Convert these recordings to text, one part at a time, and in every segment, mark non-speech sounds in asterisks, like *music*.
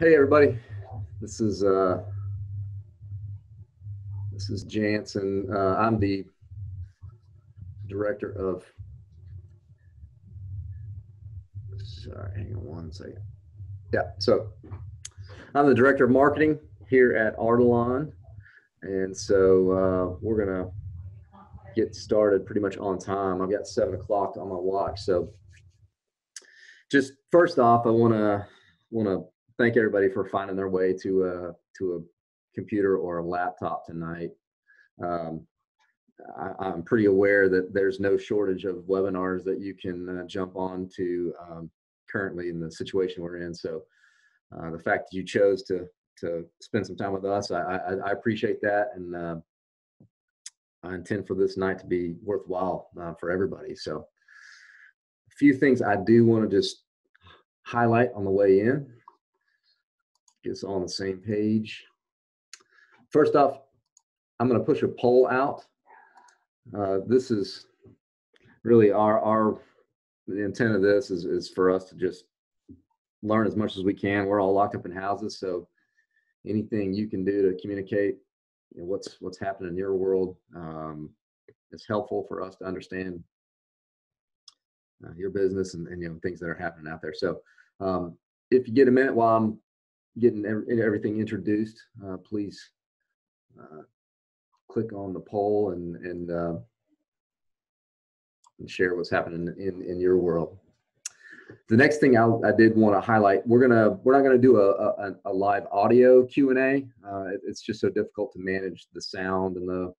Hey everybody, this is uh, this is Jansen. Uh, I'm the director of. Sorry, hang on one second. Yeah, so I'm the director of marketing here at Artelon, and so uh, we're gonna get started pretty much on time. I've got seven o'clock on my watch, so just first off, I want to thank everybody for finding their way to a to a computer or a laptop tonight. Um, I, am pretty aware that there's no shortage of webinars that you can uh, jump on to um, currently in the situation we're in. So uh, the fact that you chose to to spend some time with us, I, I, I appreciate that, and uh, I intend for this night to be worthwhile uh, for everybody. So a few things I do want to just highlight on the way in get on the same page. First off, I'm going to push a poll out. Uh, this is really our our the intent of this is is for us to just learn as much as we can. We're all locked up in houses, so anything you can do to communicate you know, what's what's happening in your world um, is helpful for us to understand uh, your business and, and you know things that are happening out there. So um, if you get a minute while I'm getting everything introduced, uh, please uh, click on the poll and and, uh, and share what's happening in in your world. The next thing I, I did want to highlight, we're gonna we're not gonna do a, a, a live audio Q and A. Uh, it, it's just so difficult to manage the sound and the,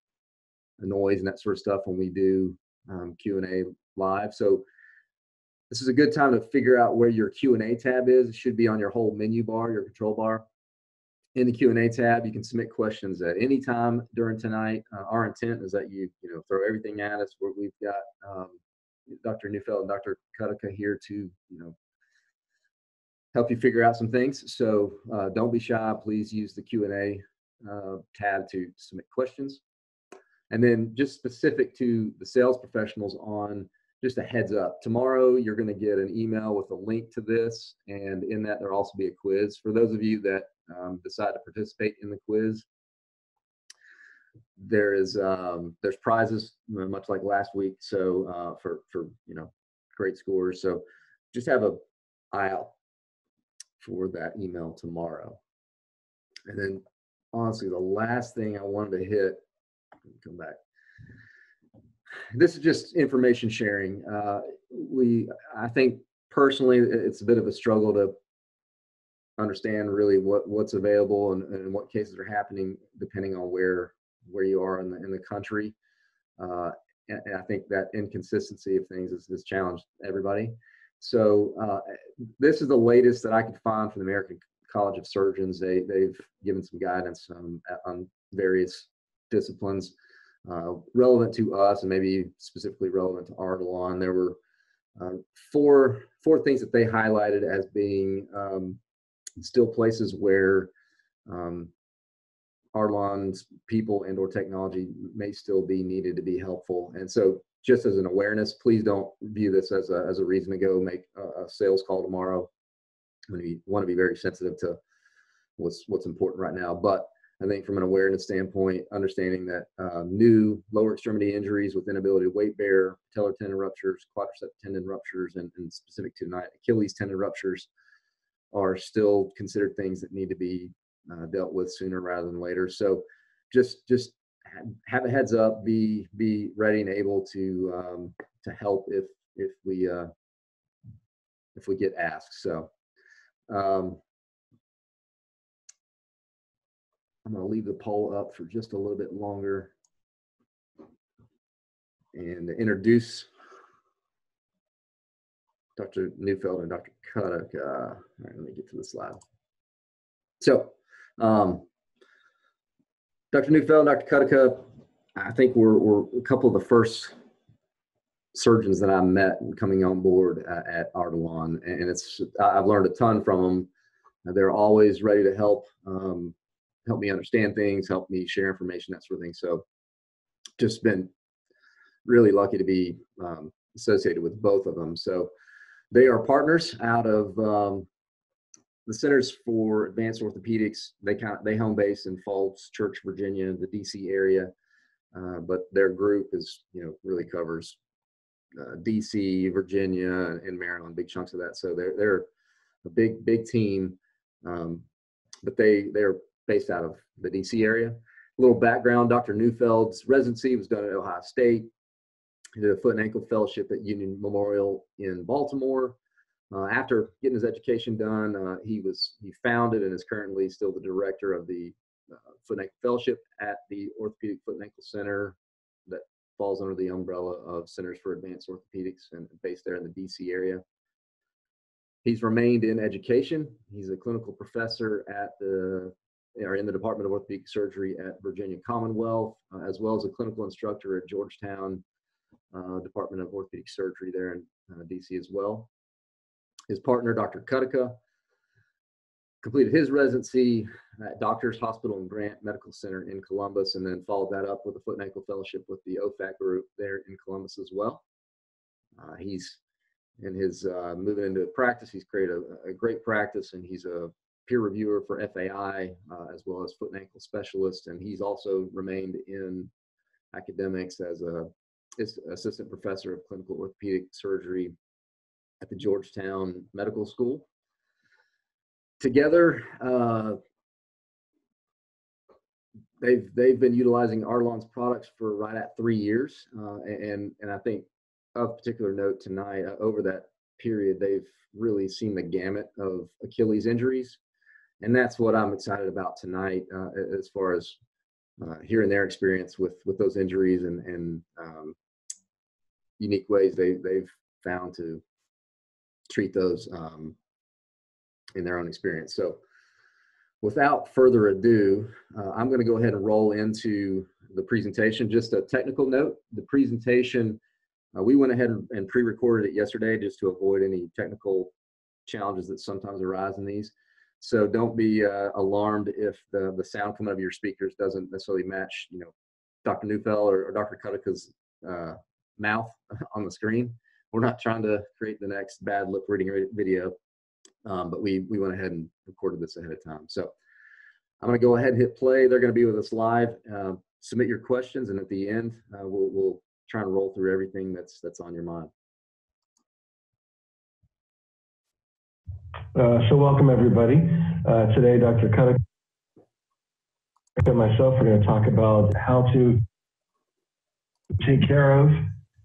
the noise and that sort of stuff when we do um, Q and A live. So this is a good time to figure out where your Q&A tab is. It should be on your whole menu bar, your control bar. In the Q&A tab, you can submit questions at any time during tonight. Uh, our intent is that you, you know, throw everything at us. Where we've got um, Dr. Neufeld and Dr. Cuttica here to, you know, help you figure out some things. So uh, don't be shy. Please use the Q&A uh, tab to submit questions. And then just specific to the sales professionals on just a heads up tomorrow you're going to get an email with a link to this and in that there'll also be a quiz. For those of you that um, decide to participate in the quiz there is um, there's prizes much like last week so uh, for for you know great scores. So just have a eye out for that email tomorrow. And then honestly the last thing i wanted to hit come back this is just information sharing. Uh, we, I think personally, it's a bit of a struggle to understand really what what's available and, and what cases are happening depending on where where you are in the in the country. Uh, and, and, I think that inconsistency of things has, has challenged everybody. So uh, this is the latest that I could find from the American College of Surgeons. They they've given some guidance um, on various disciplines uh, relevant to us and maybe specifically relevant to Artelon. There were uh, four four things that they highlighted as being um, still places where um, Artelon's people and or technology may still be needed to be helpful. And so just as an awareness, please don't view this as a, as a reason to go make a, a sales call tomorrow. We want to be very sensitive to what's what's important right now. But I think from an awareness standpoint, understanding that uh, new lower extremity injuries with inability to weight bear, patellar tendon ruptures, quadricep tendon ruptures, and, and specific to tonight, Achilles tendon ruptures are still considered things that need to be uh, dealt with sooner rather than later. So just just have a heads up, be be ready and able to um, to help if if we uh, if we get asked. So um, I'm going to leave the poll up for just a little bit longer and introduce Dr. Neufeld and Dr. Cuttica. All right, let me get to the slide. So, um, Dr. Neufeld Dr. Cuttica, I think we're, we're a couple of the first surgeons that I met coming on board at, at Artelon, and it's I've learned a ton from them. They're always ready to help. Um, help me understand things, help me share information, that sort of thing. So just been really lucky to be um, associated with both of them. So they are partners out of um, the Centers for Advanced Orthopedics, they kind of, they home base in Falls Church, Virginia, the DC area. Uh, but their group is, you know, really covers uh, DC, Virginia, and Maryland, big chunks of that. So they're they're a big big team, um, but they they're based out of the DC area. A little background: Dr. Neufeld's residency was done at Ohio State. He did a foot and ankle fellowship at Union Memorial in Baltimore. Uh, after getting his education done, uh, he was he founded and is currently still the director of the uh, foot and ankle fellowship at the Orthopedic Foot and Ankle Center that falls under the umbrella of Centers for Advanced Orthopedics and based there in the DC area. He's remained in education. He's a clinical professor at the or in the Department of Orthopedic Surgery at Virginia Commonwealth, uh, as well as a clinical instructor at Georgetown uh, Department of Orthopedic Surgery there in uh, DC as well. His partner, Dr. Kutica, completed his residency at Doctors Hospital and Grant Medical Center in Columbus, and then followed that up with a foot and ankle fellowship with the OFAC group there in Columbus as well. Uh, he's in his uh, moving into practice, he's created a, a, great practice, and he's a peer reviewer for FAI uh, as well as foot and ankle specialist, and he's also remained in academics as a assistant professor of clinical orthopedic surgery at the Georgetown Medical School. Together, uh, they've they've been utilizing Artelon's products for right at three years, uh, and and I think of particular note tonight uh, over that period they've really seen the gamut of Achilles injuries, and that's what I'm excited about tonight uh, as far as uh, hearing their experience with with those injuries and and um, unique ways they they've found to treat those um, in their own experience. So without further ado, uh, I'm going to go ahead and roll into the presentation. Just a technical note, the presentation, uh, we went ahead and, and pre-recorded it yesterday just to avoid any technical challenges that sometimes arise in these. So don't be uh, alarmed if the, the sound coming out of your speakers doesn't necessarily match, you know, Dr. Neufeld or, or Dr. Cuttica's uh, mouth *laughs* on the screen. We're not trying to create the next bad lip reading video. Um, but we, we went ahead and recorded this ahead of time. So I'm going to go ahead and hit play. They're going to be with us live. Uh, submit your questions, and at the end, uh, we'll, we'll try and roll through everything that's that's on your mind. Uh, so welcome everybody. Uh, today, Dr. Cuttica and myself are going to talk about how to take care of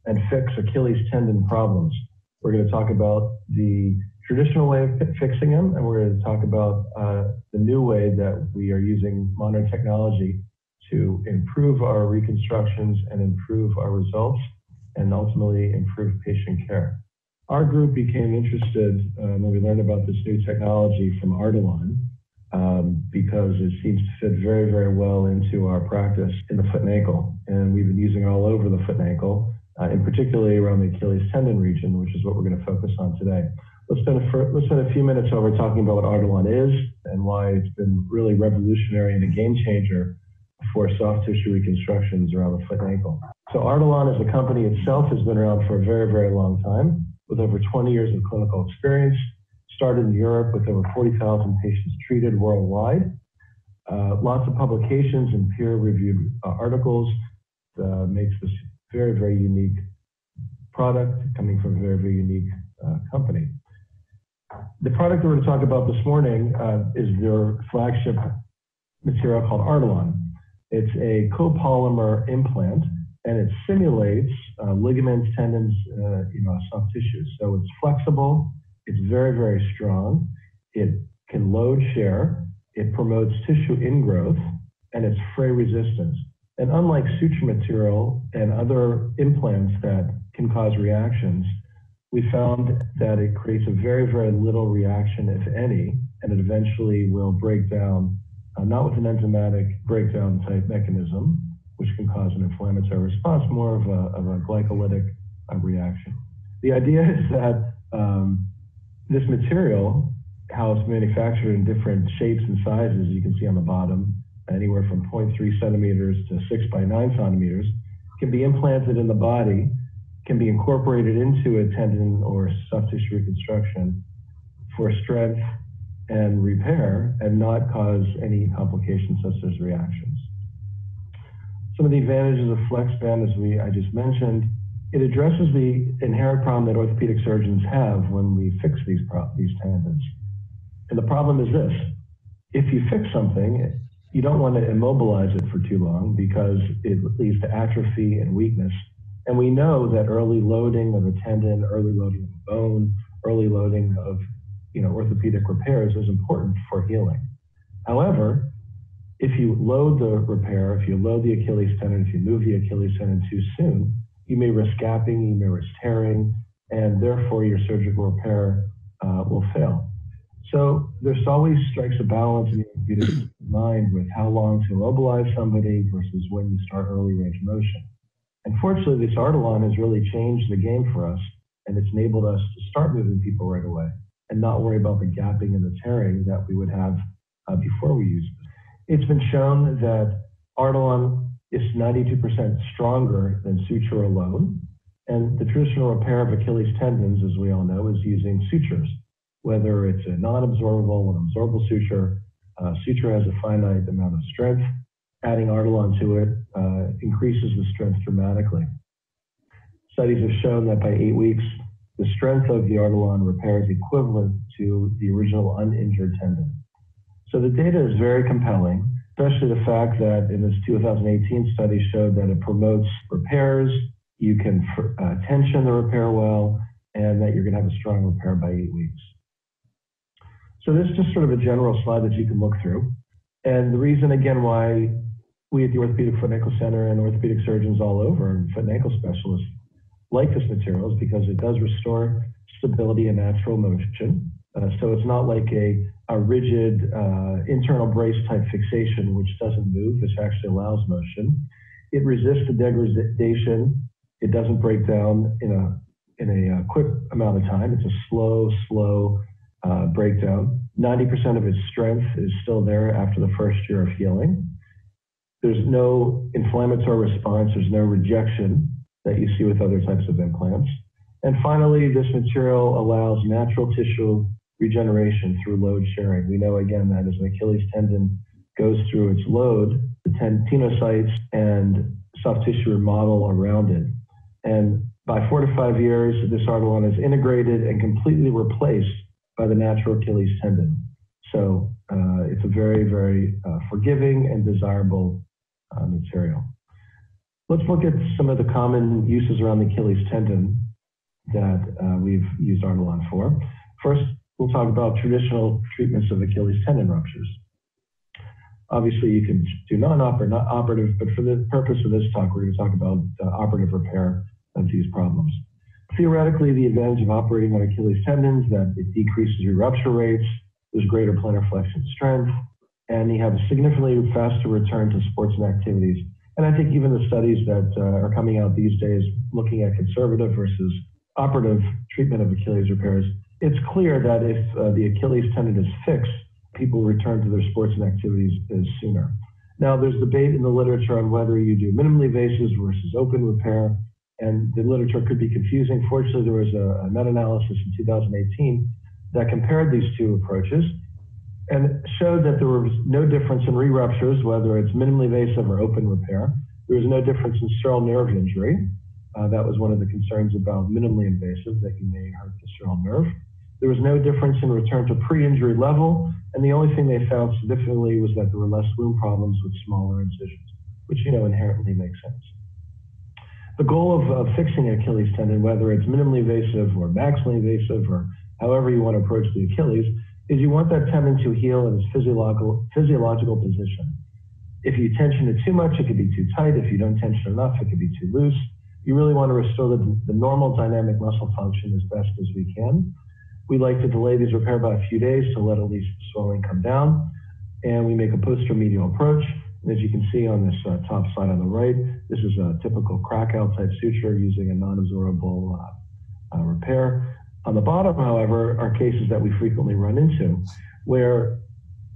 and fix Achilles tendon problems. We're going to talk about the traditional way of fixing them, and we're going to talk about uh, the new way that we are using modern technology to improve our reconstructions and improve our results and ultimately improve patient care. Our group became interested um, when we learned about this new technology from Artelon um, because it seems to fit very, very well into our practice in the foot and ankle. And we've been using it all over the foot and ankle, uh, and particularly around the Achilles tendon region, which is what we're going to focus on today. Let's spend, a, let's spend a few minutes over talking about what Artelon is and why it's been really revolutionary and a game changer for soft tissue reconstructions around the foot and ankle. So Artelon as a company itself has been around for a very, very long time with over 20 years of clinical experience, started in Europe with over 40,000 patients treated worldwide. Uh, lots of publications and peer-reviewed uh, articles uh, makes this very, very unique product coming from a very, very unique uh, company. The product we're going to talk about this morning uh, is their flagship material called Artelon. It's a copolymer implant, and it simulates uh, ligaments, tendons, uh, you know, soft tissues. So it's flexible, it's very, very strong, it can load share, it promotes tissue ingrowth, and it's fray resistant. And unlike suture material and other implants that can cause reactions, we found that it creates a very, very little reaction, if any, and it eventually will break down, uh, not with an enzymatic breakdown type mechanism, which can cause an inflammatory response, more of a, of a glycolytic uh, reaction. The idea is that um, this material, how it's manufactured in different shapes and sizes, you can see on the bottom, anywhere from 0.3 centimeters to 6 by 9 centimeters, can be implanted in the body can be incorporated into a tendon or soft tissue reconstruction for strength and repair and not cause any complications such as reactions. Some of the advantages of FlexBand, as we I just mentioned, it addresses the inherent problem that orthopedic surgeons have when we fix these, these tendons. And the problem is this, if you fix something, you don't want to immobilize it for too long because it leads to atrophy and weakness. And we know that early loading of a tendon, early loading of a bone, early loading of you know, orthopedic repairs is important for healing. However, if you load the repair, if you load the Achilles tendon, if you move the Achilles tendon too soon, you may risk gapping, you may risk tearing, and therefore your surgical repair uh, will fail. So there's always strikes a balance in your mind with how long to immobilize somebody versus when you start early range motion. Unfortunately, this Artelon has really changed the game for us, and it's enabled us to start moving people right away and not worry about the gapping and the tearing that we would have uh, before we used it. It's been shown that Artelon is 92% stronger than suture alone. And the traditional repair of Achilles tendons, as we all know, is using sutures, whether it's a non-absorbable, an absorbable suture. Uh, suture has a finite amount of strength. Adding Artelon to it uh, increases the strength dramatically. Studies have shown that by eight weeks, the strength of the Artelon repair is equivalent to the original uninjured tendon. So the data is very compelling, especially the fact that in this 2018 study showed that it promotes repairs, you can uh, tension the repair well, and that you're going to have a strong repair by eight weeks. So this is just sort of a general slide that you can look through. And the reason, again, why we at the Orthopedic Foot and Ankle Center and orthopedic surgeons all over and foot and ankle specialists like this material is because it does restore stability and natural motion. Uh, so it's not like a, a rigid uh, internal brace type fixation, which doesn't move, which actually allows motion. It resists the degradation. It doesn't break down in a, in a uh, quick amount of time. It's a slow, slow uh, breakdown. 90% of its strength is still there after the first year of healing. There's no inflammatory response. There's no rejection that you see with other types of implants. And finally, this material allows natural tissue regeneration through load sharing. We know again that as an Achilles tendon goes through its load, the tenocytes and soft tissue remodel around it. And by four to five years, this Artelon is integrated and completely replaced by the natural Achilles tendon. So uh, it's a very, very uh, forgiving and desirable uh, material. Let's look at some of the common uses around the Achilles tendon that uh, we've used Artelon for. First, we'll talk about traditional treatments of Achilles tendon ruptures. Obviously, you can do non-operative, but for the purpose of this talk, we're going to talk about uh, operative repair of these problems. Theoretically, the advantage of operating on Achilles tendons that it decreases your rupture rates, there's greater plantar flexion strength, and you have a significantly faster return to sports and activities. And I think even the studies that uh, are coming out these days looking at conservative versus operative treatment of Achilles repairs, it's clear that if uh, the Achilles tendon is fixed, people return to their sports and activities sooner. Now, there's debate in the literature on whether you do minimally invasive versus open repair, and the literature could be confusing. Fortunately, there was a, a meta-analysis in 2018 that compared these two approaches and showed that there was no difference in re-ruptures, whether it's minimally invasive or open repair. There was no difference in sural nerve injury. Uh, that was one of the concerns about minimally invasive, that you may hurt the sural nerve. There was no difference in return to pre-injury level, and the only thing they found significantly was that there were less wound problems with smaller incisions, which you know inherently makes sense. The goal of, of fixing an Achilles tendon, whether it's minimally invasive or maximally invasive or however you want to approach the Achilles, is you want that tendon to heal in its physiological, physiological position. If you tension it too much, it could be too tight. If you don't tension enough, it could be too loose. You really want to restore the, the normal dynamic muscle function as best as we can. We like to delay these repair by a few days to let at least the swelling come down. And we make a posteromedial approach. And as you can see on this uh, top slide on the right, this is a typical Krackow type suture using a non-absorbable uh, uh, repair. On the bottom, however, are cases that we frequently run into where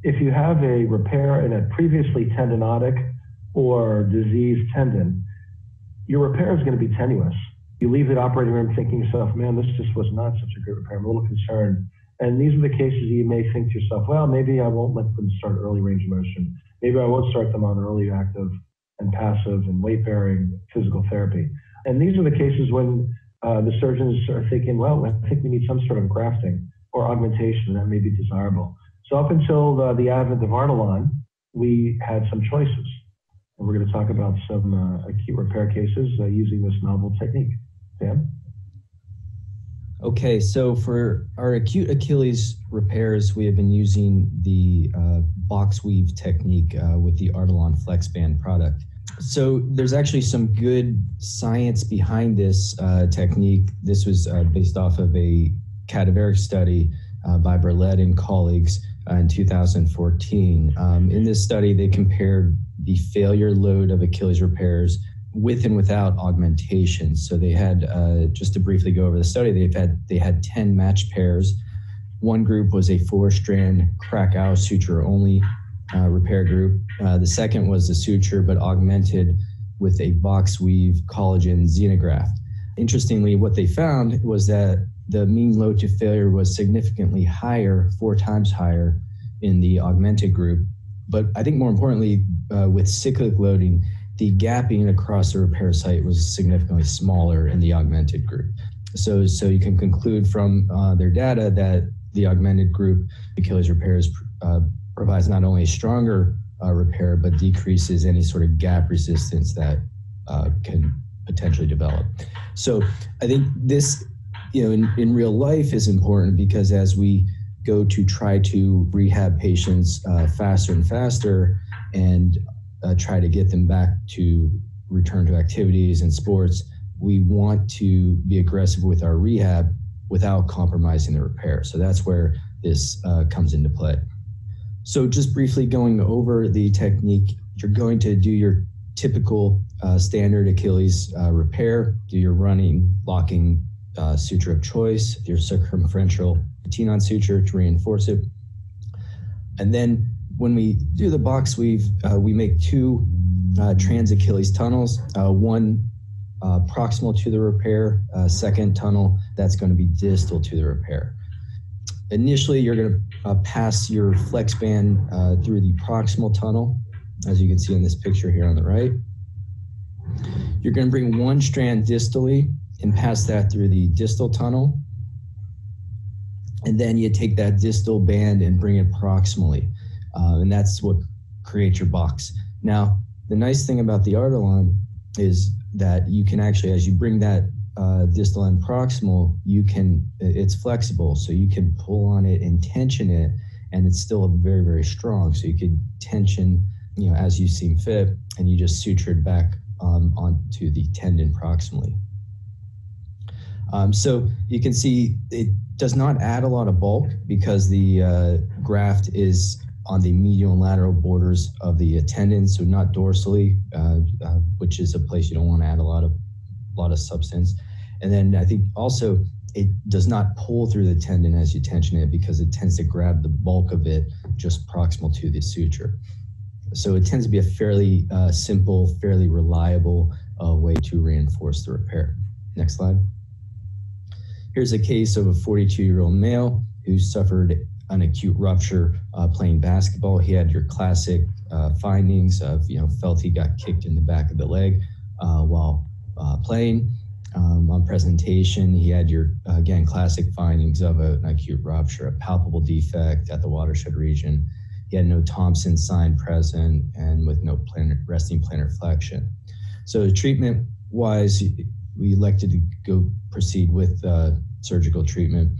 if you have a repair in a previously tendinotic or diseased tendon, your repair is going to be tenuous you leave the operating room thinking to yourself, man, this just was not such a good repair. I'm a little concerned. And these are the cases you may think to yourself, well, maybe I won't let them start early range of motion. Maybe I won't start them on early active and passive and weight bearing physical therapy. And these are the cases when uh, the surgeons are thinking, well, I think we need some sort of grafting or augmentation that may be desirable. So up until the, the advent of Artelon, we had some choices. And we're going to talk about some uh, acute repair cases uh, using this novel technique. Dan? Okay, so for our acute Achilles repairs, we have been using the uh, box weave technique uh, with the Artelon FlexBand product. So there's actually some good science behind this uh, technique. This was uh, based off of a cadaveric study uh, by Berlet and colleagues uh, in 2014. Um, in this study, they compared the failure load of Achilles repairs with and without augmentation. So they had, uh, just to briefly go over the study, they've had they had 10 matched pairs. One group was a four-strand Krackow suture only uh, repair group. Uh, the second was the suture, but augmented with a box weave collagen xenograft. Interestingly, what they found was that the mean load to failure was significantly higher, four times higher in the augmented group. But I think more importantly, uh, with cyclic loading, the gapping across the repair site was significantly smaller in the augmented group. So, so you can conclude from uh, their data that the augmented group Achilles repairs uh, provides not only stronger uh, repair, but decreases any sort of gap resistance that uh, can potentially develop. So I think this, you know, in, in real life is important because as we go to try to rehab patients uh, faster and faster and uh, try to get them back to return to activities and sports, we want to be aggressive with our rehab without compromising the repair. So that's where this uh, comes into play. So just briefly going over the technique, you're going to do your typical uh, standard Achilles uh, repair, do your running, locking uh, suture of choice, your circumferential tenon suture to reinforce it. And then when we do the box weave, uh, we make two uh, trans Achilles tunnels, uh, one proximal to the repair, second tunnel that's going to be distal to the repair. Initially, you're going to uh, pass your flex band uh, through the proximal tunnel, as you can see in this picture here on the right. You're going to bring one strand distally and pass that through the distal tunnel. And then you take that distal band and bring it proximally. Uh, and that's what creates your box. Now, the nice thing about the Artelon is that you can actually, as you bring that uh, distal and proximal, you can it's flexible, so you can pull on it and tension it, and it's still very very strong. So you could tension, you know, as you seem fit, and you just suture it back um, onto the tendon proximally. Um, so you can see it does not add a lot of bulk because the uh, graft is on the medial and lateral borders of the tendon, so not dorsally, uh, uh, which is a place you don't want to add a lot of a lot of substance. And then I think also it does not pull through the tendon as you tension it because it tends to grab the bulk of it just proximal to the suture. So it tends to be a fairly uh, simple, fairly reliable uh, way to reinforce the repair. Next slide. Here's a case of a 42 year old male who suffered an acute rupture uh, playing basketball. He had your classic uh, findings of, you know, felt he got kicked in the back of the leg uh, while uh, playing. Um, on presentation, he had your, again, classic findings of a, an acute rupture, a palpable defect at the watershed region. He had no Thompson sign present and with no planar, resting plantar flexion. So treatment wise, we elected to go proceed with uh, surgical treatment.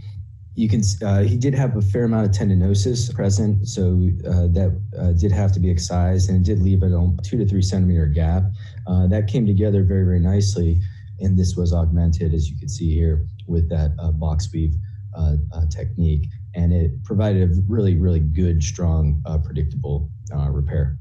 You can, uh, he did have a fair amount of tendinosis present, so uh, that uh, did have to be excised and it did leave a two to three centimeter gap. Uh, that came together very, very nicely. And this was augmented, as you can see here, with that uh, box weave uh, uh, technique. And it provided a really, really good, strong, uh, predictable repair.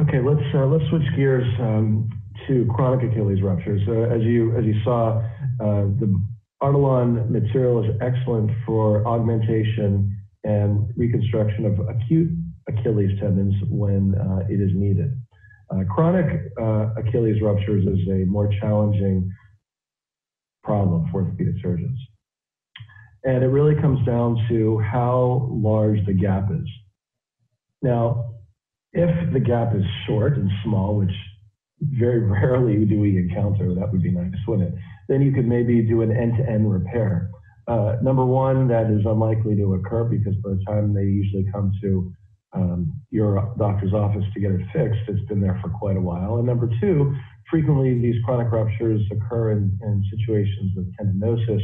Okay, let's let's switch gears um, to chronic Achilles ruptures. as you as you saw, the Artelon material is excellent for augmentation and reconstruction of acute Achilles tendons when uh, it is needed. Uh, chronic uh, Achilles ruptures is a more challenging problem for orthopedic surgeons. And it really comes down to how large the gap is. Now, if the gap is short and small, which very *laughs* rarely do we encounter, that would be nice, wouldn't it? Then you could maybe do an end-to-end repair. Uh, number one, that is unlikely to occur because by the time they usually come to um, your doctor's office to get it fixed, it's been there for quite a while. And number two, frequently these chronic ruptures occur in, in situations of tendinosis,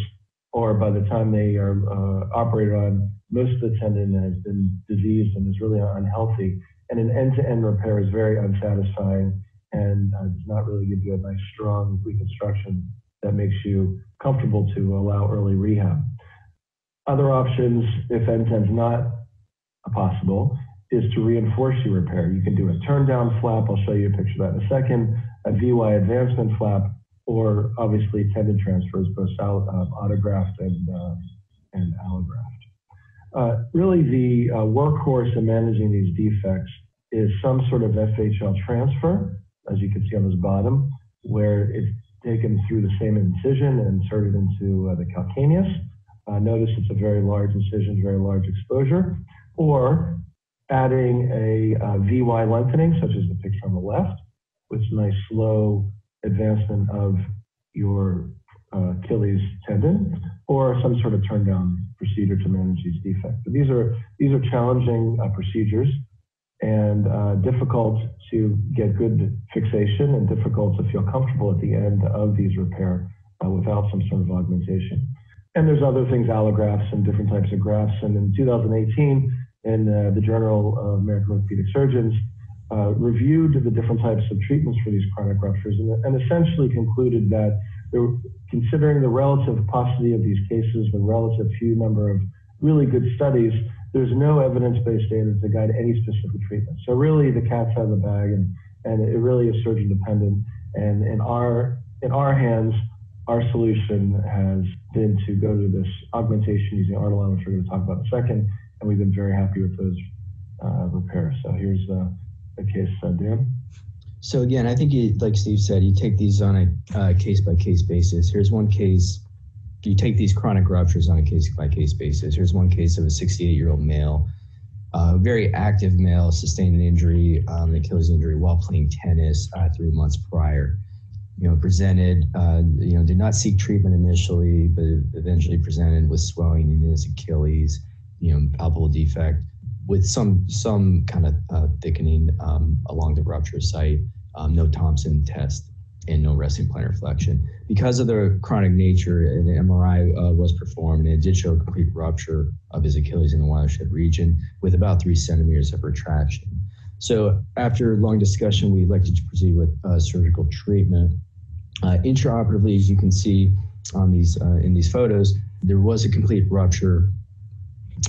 or by the time they are uh, operated on, most of the tendon has been diseased and is really unhealthy. And an end-to-end repair is very unsatisfying and uh, does not really give you a nice, strong reconstruction that makes you comfortable to allow early rehab. Other options, if end-to-end not possible, is to reinforce your repair. You can do a turn down flap. I'll show you a picture of that in a second. A VY advancement flap, or obviously tendon transfers, both uh, autograft and, uh, and allograft. Uh, really, the uh, workhorse in managing these defects is some sort of FHL transfer, as you can see on this bottom, where it's taken through the same incision and inserted into uh, the calcaneus. Uh, notice it's a very large incision, very large exposure. Or adding a uh, VY lengthening, such as the picture on the left, with nice slow advancement of your uh, Achilles tendon, or some sort of turn down procedure to manage these defects. But these are these are challenging uh, procedures and uh, difficult to get good fixation and difficult to feel comfortable at the end of these repair uh, without some sort of augmentation. And there's other things, allografts and different types of grafts. And in 2018, in uh, the Journal of American Orthopedic Surgeons, uh, reviewed the different types of treatments for these chronic ruptures and, and essentially concluded that considering the relative paucity of these cases, the relative few number of really good studies, there's no evidence-based data to guide any specific treatment. So really the cat's out of the bag and, and it really is surgeon dependent. And in our, in our hands, our solution has been to go to this augmentation using Artelon, which we're going to talk about in a second, and we've been very happy with those uh, repairs. So here's uh, the case, uh, Dan. So again, I think you, like Steve said, you take these on a case by case basis. Here's one case. You take these chronic ruptures on a case by case basis. Here's one case of a 68 year old male, uh, very active male, sustained an injury, um, an Achilles injury while playing tennis uh, three months prior. You know, presented, uh, you know, did not seek treatment initially, but eventually presented with swelling in his Achilles you know, palpable defect with some some kind of uh, thickening um, along the rupture site, um, no Thompson test, and no resting plantar flexion. Because of the chronic nature, an MRI uh, was performed, and it did show a complete rupture of his Achilles in the watershed region with about three centimeters of retraction. So after long discussion, we elected to proceed with uh, surgical treatment. Uh, intraoperatively, as you can see on these uh, in these photos, there was a complete rupture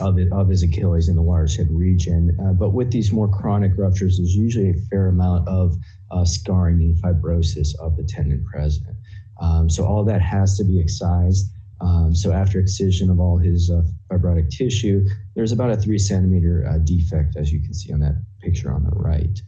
of, it, of his Achilles in the watershed region. Uh, but with these more chronic ruptures, there's usually a fair amount of uh, scarring and fibrosis of the tendon present. Um, so all that has to be excised. Um, so after excision of all his uh, fibrotic tissue, there's about a three centimeter uh, defect, as you can see on that picture on the right.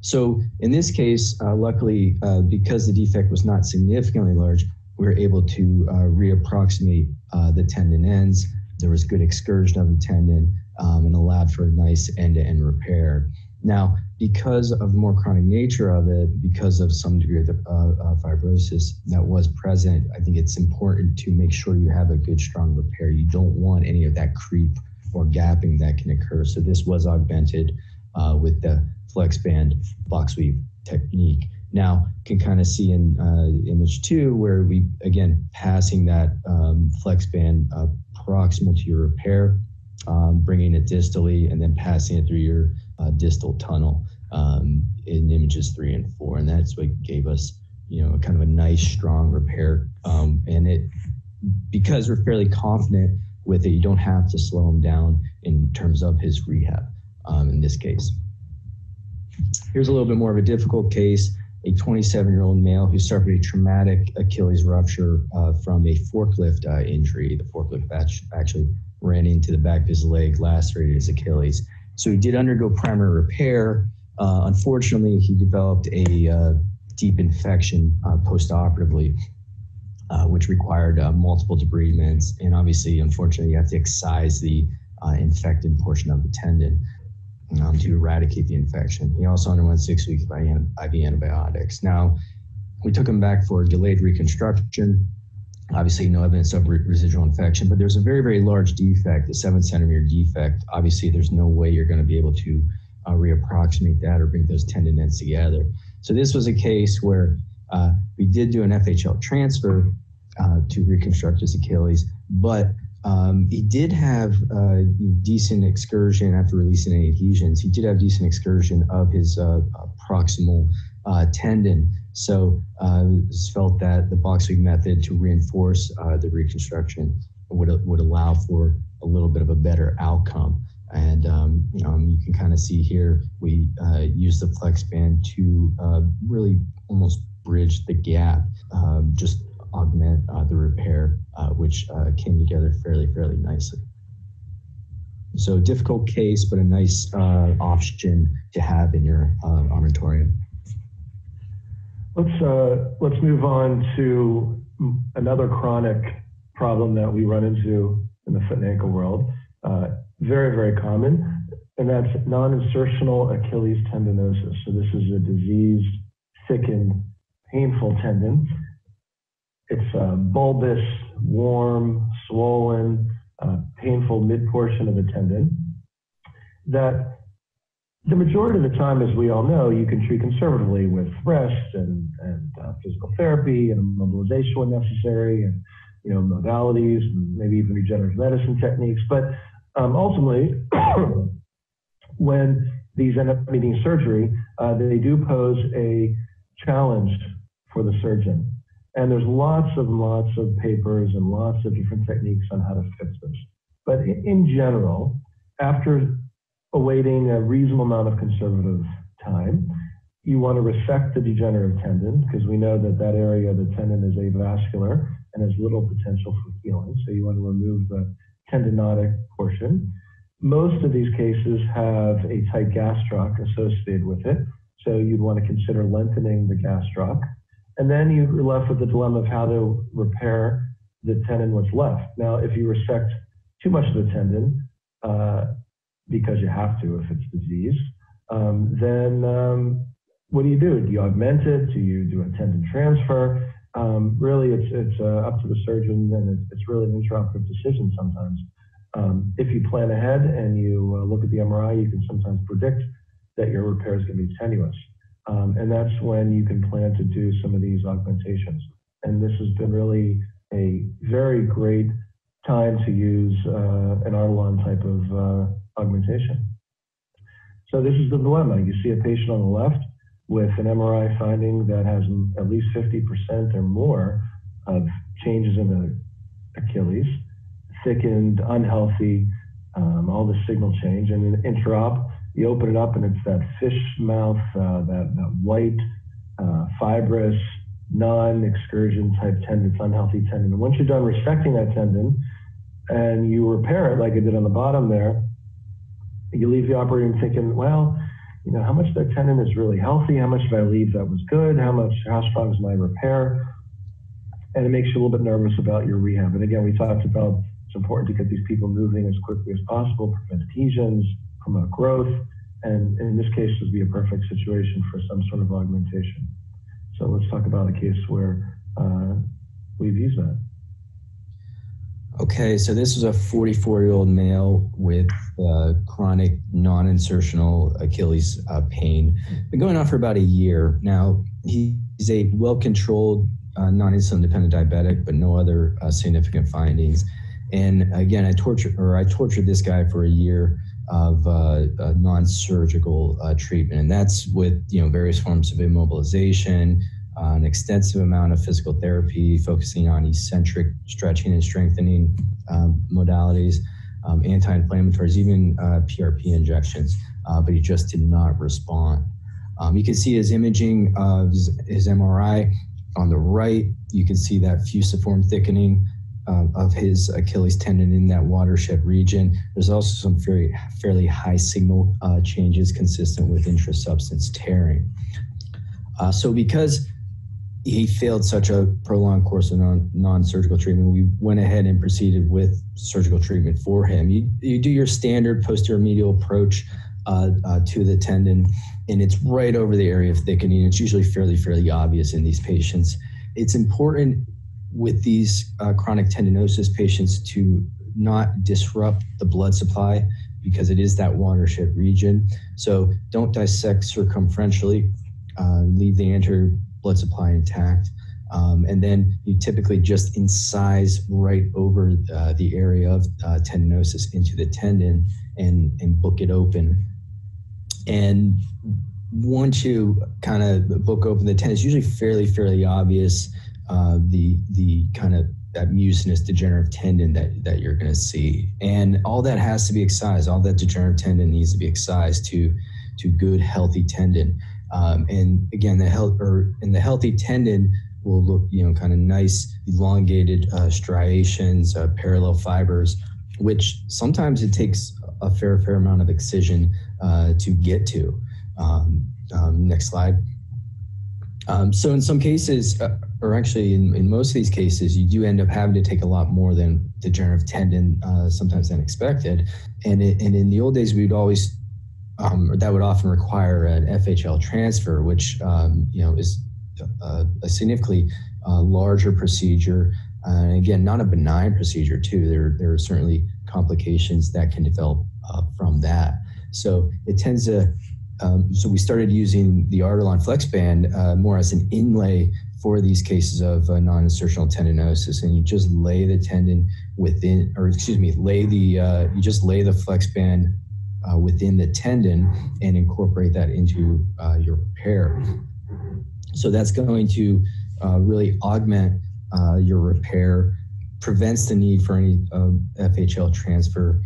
So in this case, uh, luckily, uh, because the defect was not significantly large, we were able to reapproximate the tendon ends there was good excursion of the tendon um, and allowed for a nice end-to-end repair. Now, because of the more chronic nature of it, because of some degree of the, uh, uh, fibrosis that was present, I think it's important to make sure you have a good, strong repair. You don't want any of that creep or gapping that can occur. So this was augmented uh, with the flex band box weave technique. Now, you can kind of see in uh, image two where we, again, passing that um, flex band proximal to your repair, um, bringing it distally, and then passing it through your uh, distal tunnel um, in images three and four. And that's what gave us, you know, kind of a nice, strong repair. Um, and it, because we're fairly confident with it, you don't have to slow him down in terms of his rehab um, in this case. Here's a little bit more of a difficult case a 27 year old male who suffered a traumatic Achilles rupture uh, from a forklift uh, injury. The forklift actually ran into the back of his leg, lacerated his Achilles. So he did undergo primary repair. Uh, unfortunately, he developed a uh, deep infection uh, postoperatively. uh, which required multiple debridements. And obviously, unfortunately, you have to excise the infected portion of the tendon um, to eradicate the infection. He also underwent six weeks of IV antibiotics. Now, we took him back for delayed reconstruction. Obviously, no evidence of re- residual infection, but there's a very, very large defect, a seven centimeter defect. Obviously, there's no way you're going to be able to uh, reapproximate that or bring those tendon ends together. So, this was a case where uh, we did do an FHL transfer uh, to reconstruct his Achilles, but um, he did have uh, decent excursion after releasing any adhesions. He did have decent excursion of his uh, proximal uh, tendon. So uh, felt that the Boxweave method to reinforce uh, the reconstruction would, would allow for a little bit of a better outcome. And um, um, you can kind of see here, we uh, use the flex band to uh, really almost bridge the gap, just augment uh, the repair, uh, which uh, came together fairly, fairly nicely. So difficult case, but a nice option to have in your armatorium. Let's let's move on to another chronic problem that we run into in the foot and ankle world. Uh, very very common, and that's non-insertional Achilles tendinosis. So this is a diseased, thickened, painful tendon. It's uh, bulbous, warm, swollen, uh, painful mid portion of the tendon that the majority of the time, as we all know, you can treat conservatively with rest and, and uh, physical therapy and mobilization when necessary, and you know modalities, and maybe even regenerative medicine techniques. But um, ultimately, *coughs* when these end up needing surgery, uh, they do pose a challenge for the surgeon. And there's lots and lots of papers and lots of different techniques on how to fix this. But in general, after awaiting a reasonable amount of conservative time. You want to resect the degenerative tendon because we know that that area of the tendon is avascular and has little potential for healing. So you want to remove the tendinotic portion. Most of these cases have a tight gastroc associated with it. So you'd want to consider lengthening the gastroc. And then you're left with the dilemma of how to repair the tendon what's left. Now, if you resect too much of the tendon, uh, because you have to if it's disease, um, then um, what do you do? Do you augment it? Do you do a tendon transfer? Um, really, it's, it's uh, up to the surgeon, and it's, it's really an intraoperative decision sometimes. Um, if you plan ahead and you uh, look at the MRI, you can sometimes predict that your repair is going to be tenuous. Um, and that's when you can plan to do some of these augmentations. And this has been really a very great time to use uh, an Artelon type of uh, augmentation. So this is the dilemma. You see a patient on the left with an MRI finding that has at least 50% or more of changes in the Achilles, thickened, unhealthy, um, all the signal change. And an intraop, you open it up and it's that fish mouth, uh, that, that white, uh, fibrous, non-excursion type tendon, it's unhealthy tendon. And once you're done resecting that tendon and you repair it like I did on the bottom there, you leave the operating room thinking, well, you know, how much that tendon is really healthy? How much did I leave that was good? How much, how strong is my repair? And it makes you a little bit nervous about your rehab. And again, we talked about it's important to get these people moving as quickly as possible, prevent adhesions, promote growth. And in this case, would be a perfect situation for some sort of augmentation. So let's talk about a case where uh, we've used that. Okay, so this was a 44 year old male with uh, chronic non insertional Achilles uh, pain. Been going on for about a year. Now, he's a well controlled uh, non insulin dependent diabetic, but no other uh, significant findings. And again, I tortured or I tortured this guy for a year of uh, non surgical uh, treatment, and that's with you know various forms of immobilization uh, an extensive amount of physical therapy, focusing on eccentric stretching and strengthening um, modalities, um, anti inflammatories, even uh, PRP injections, uh, but he just did not respond. Um, you can see his imaging of his, his, MRI on the right. You can see that fusiform thickening uh, of his Achilles tendon in that watershed region. There's also some very, fairly high signal uh, changes consistent with intrasubstance tearing. Uh, so because he failed such a prolonged course of non surgical treatment, we went ahead and proceeded with surgical treatment for him. You, you do your standard posterior medial approach uh, uh, to the tendon, and it's right over the area of thickening. It's usually fairly, fairly obvious in these patients. It's important with these uh, chronic tendinosis patients to not disrupt the blood supply because it is that watershed region. So don't dissect circumferentially, uh, leave the anterior blood supply intact. Um, and then you typically just incise right over uh, the area of uh, tendinosis into the tendon and, and book it open. And once you kind of book open the tendon, it's usually fairly, fairly obvious uh, the the kind of that mucinous degenerative tendon that, that you're going to see. And all that has to be excised. All that degenerative tendon needs to be excised to, to good, healthy tendon. Um, and again, the health or in the healthy tendon will look, you know, kind of nice, elongated uh, striations, uh, parallel fibers, which sometimes it takes a fair, fair amount of excision uh, to get to. Um, um, next slide. Um, so in some cases, uh, or actually in, in most of these cases, you do end up having to take a lot more than the degenerative tendon, uh, sometimes than expected. And, it, and in the old days, we would always, um, that would often require an FHL transfer, which, um, you know, is a, a significantly uh, larger procedure. and again, not a benign procedure too. There, there are certainly complications that can develop uh, from that. So it tends to um, so we started using the Artelon FlexBand uh, more as an inlay for these cases of uh, non-insertional tendinosis, and you just lay the tendon within, or excuse me, lay the uh, you just lay the FlexBand uh, within the tendon and incorporate that into uh, your repair. So that's going to uh, really augment your repair, prevents the need for any FHL transfer,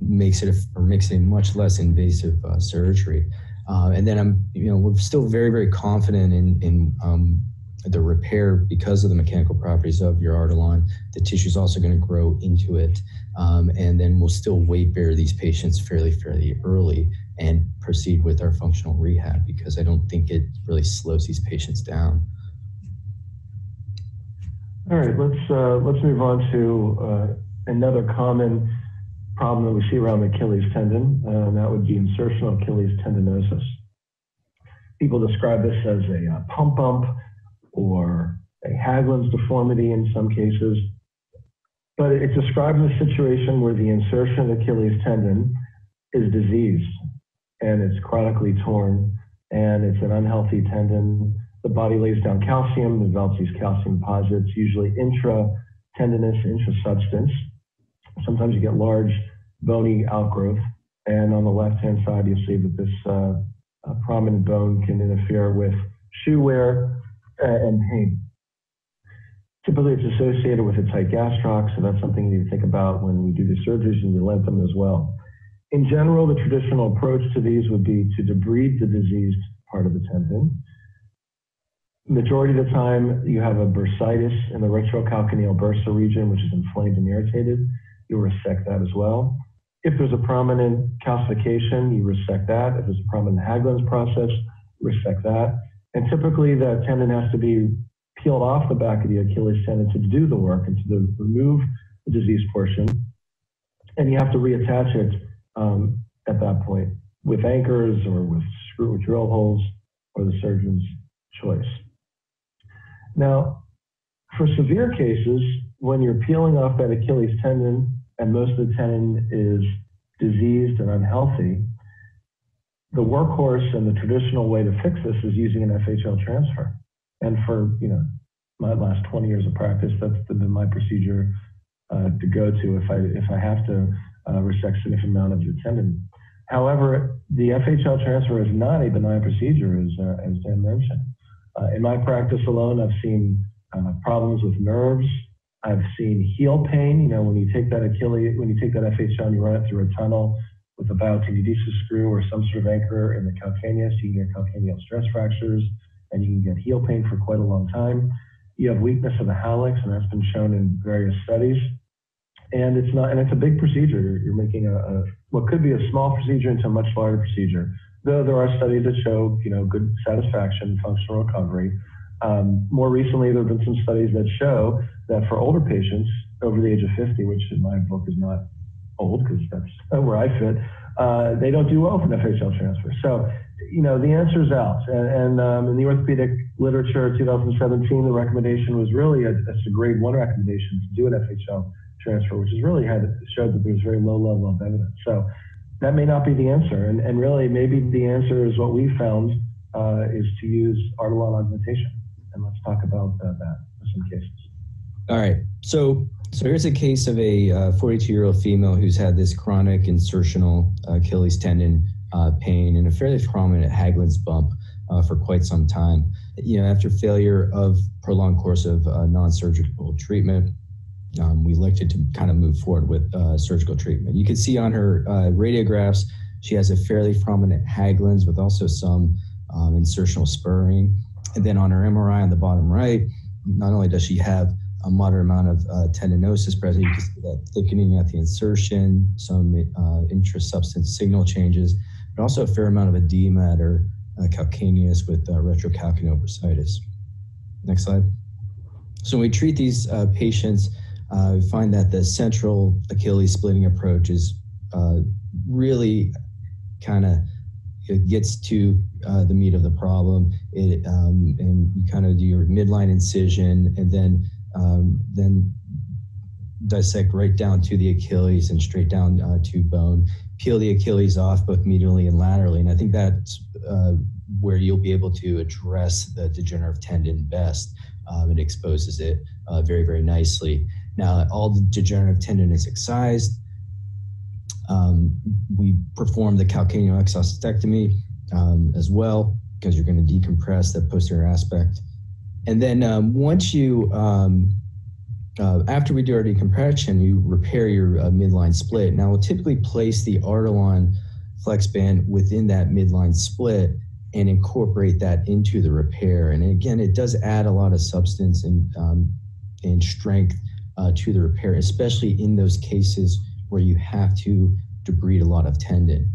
makes it a, or makes it a much less invasive surgery. Uh, and then I'm, you know, we're still very, very confident in, in um, the repair because of the mechanical properties of your Artelon. The tissue is also going to grow into it. Um, and then we'll still weight bear these patients fairly, fairly early and proceed with our functional rehab because I don't think it really slows these patients down. All right, let's uh, let's move on to uh, another common problem that we see around the Achilles tendon, uh, and that would be insertional Achilles tendinosis. People describe this as a uh, pump bump or a Haglund's deformity in some cases, but it describes a situation where the insertion of Achilles tendon is diseased and it's chronically torn and it's an unhealthy tendon. The body lays down calcium, develops these calcium deposits, usually intra-tendinous, intra-substance. Sometimes you get large bony outgrowth. And on the left-hand side, you see that this uh, prominent bone can interfere with shoe wear Uh, and pain. Typically, it's associated with a tight gastroc, so that's something you need to think about when we do the surgeries and you lengthen them as well. In general, the traditional approach to these would be to debride the diseased part of the tendon. Majority of the time, you have a bursitis in the retrocalcaneal bursa region, which is inflamed and irritated. You'll resect that as well. If there's a prominent calcification, you resect that. If there's a prominent Haglund's process, resect that. And typically that tendon has to be peeled off the back of the Achilles tendon to do the work and to remove the diseased portion. And you have to reattach it um, at that point with anchors or with screw drill holes or the surgeon's choice. Now, for severe cases, when you're peeling off that Achilles tendon and most of the tendon is diseased and unhealthy, the workhorse and the traditional way to fix this is using an FHL transfer. And for you know my last 20 years of practice, that's been my procedure uh, to go to if I if I have to uh, resect significant amount of the tendon. However, the FHL transfer is not a benign procedure, as uh, as Dan mentioned. Uh, in my practice alone, I've seen uh, problems with nerves, I've seen heel pain. You know, when you take that Achilles, when you take that FHL and you run it through a tunnel with a biotenodesis screw or some sort of anchor in the calcaneus, you can get calcaneal stress fractures and you can get heel pain for quite a long time. You have weakness of the hallux, and that's been shown in various studies. And it's not, and it's a big procedure. You're making a, a what could be a small procedure into a much larger procedure. Though there are studies that show, you know, good satisfaction, functional recovery. Um, more recently, there have been some studies that show that for older patients over the age of 50, which in my book is not old because that's *laughs* where I fit, uh, they don't do well an FHL transfer. So, you know, the answer is out. And, and um, in the orthopedic literature 2017, the recommendation was really a, a grade one recommendation to do an FHL transfer, which has really had showed that there's very low level of evidence. So that may not be the answer. And, and really, maybe the answer is what we found uh, is to use Artelon augmentation. And let's talk about uh, that in some cases. All right. So, so here's a case of a 42 uh, female who's had this chronic insertional Achilles tendon uh, pain and a fairly prominent Haglund's bump uh, for quite some time. You know, after failure of prolonged course of uh, non-surgical treatment, um, we elected to kind of move forward with uh, surgical treatment. You can see on her radiographs, she has a fairly prominent Haglund's with also some um, insertional spurring. And then on her MRI on the bottom right, not only does she have a moderate amount of uh, tendinosis present. You can see that thickening at the insertion, some uh, intra-substance signal changes, but also a fair amount of edema her uh, calcaneus with uh, retrocalcaneal bursitis. Next slide. So when we treat these uh, patients, uh, we find that the central Achilles splitting approach is uh, really kind of it gets to uh, the meat of the problem. It, um, and you kind of do your midline incision and then um, then dissect right down to the Achilles and straight down uh, to bone, peel the Achilles off both medially and laterally. And I think that's uh, where you'll be able to address the degenerative tendon best. Um, it exposes it uh, very, very nicely. Now, all the degenerative tendon is excised. Um, we perform the calcaneal exostectomy um, as well because you're going to decompress that posterior aspect. And then um, once you, um, uh, after we do our decompression, you repair your uh, midline split. Now we'll typically place the Artelon FlexBand within that midline split and incorporate that into the repair. And again, it does add a lot of substance and, um, and strength uh, to the repair, especially in those cases where you have to debride a lot of tendon.